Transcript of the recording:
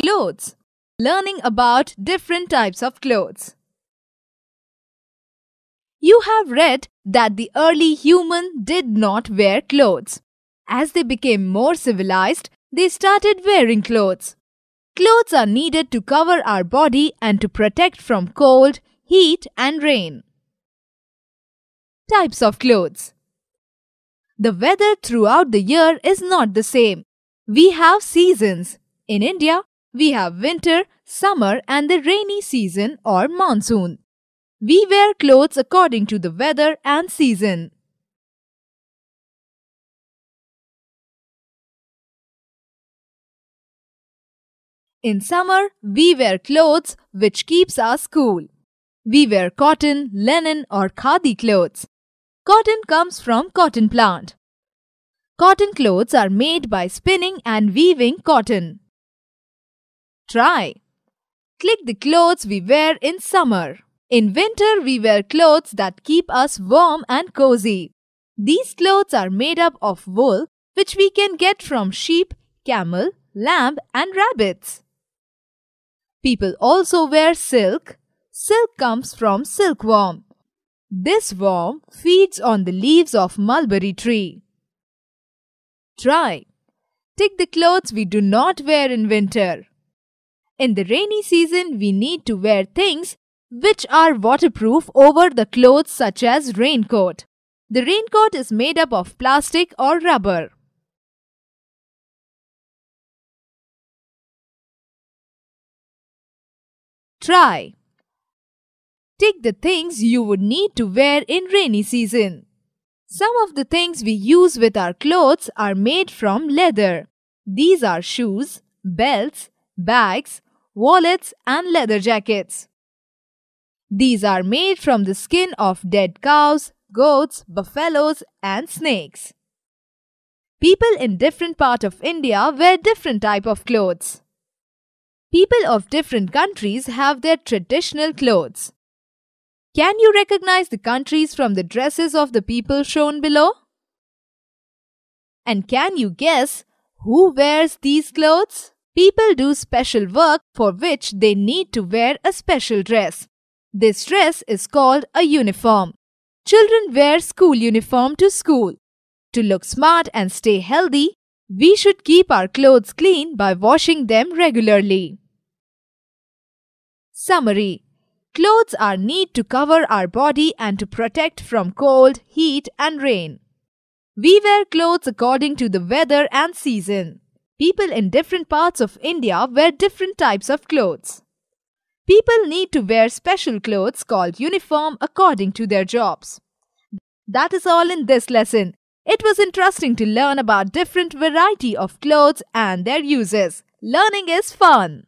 Clothes. Learning about different types of clothes. You have read that the early human did not wear clothes. As they became more civilized, they started wearing clothes. Clothes are needed to cover our body and to protect from cold, heat and rain. Types of clothes The weather throughout the year is not the same. We have seasons. In India, we have winter, summer and the rainy season or monsoon. We wear clothes according to the weather and season. In summer, we wear clothes which keeps us cool. We wear cotton, linen or khadi clothes. Cotton comes from cotton plant. Cotton clothes are made by spinning and weaving cotton. Try. Click the clothes we wear in summer. In winter, we wear clothes that keep us warm and cozy. These clothes are made up of wool, which we can get from sheep, camel, lamb, and rabbits. People also wear silk. Silk comes from silkworm. This worm feeds on the leaves of mulberry tree. Try. Take the clothes we do not wear in winter. In the rainy season, we need to wear things which are waterproof over the clothes such as raincoat. The raincoat is made up of plastic or rubber. Try. Take the things you would need to wear in rainy season. Some of the things we use with our clothes are made from leather. These are shoes, belts, bags, wallets and leather jackets. These are made from the skin of dead cows, goats, buffaloes and snakes. People in different part of India wear different type of clothes. People of different countries have their traditional clothes. Can you recognize the countries from the dresses of the people shown below? And can you guess who wears these clothes? People do special work for which they need to wear a special dress. This dress is called a uniform. Children wear school uniform to school. To look smart and stay healthy, we should keep our clothes clean by washing them regularly. Summary Clothes are need to cover our body and to protect from cold, heat and rain. We wear clothes according to the weather and season. People in different parts of India wear different types of clothes. People need to wear special clothes called uniform according to their jobs. That is all in this lesson. It was interesting to learn about different variety of clothes and their uses. Learning is fun.